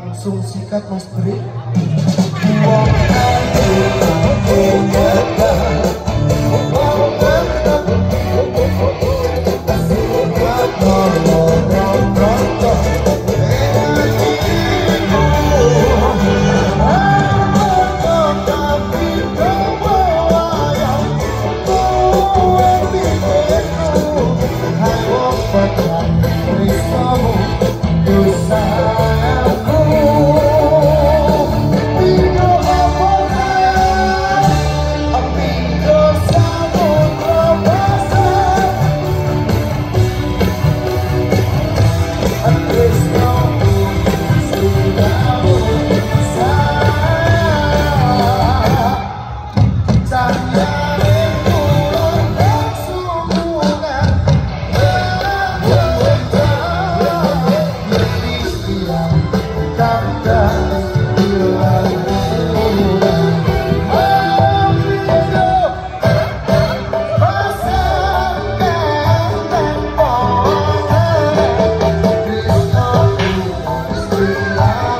langsung sikat Mas Bri Wow.